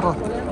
啊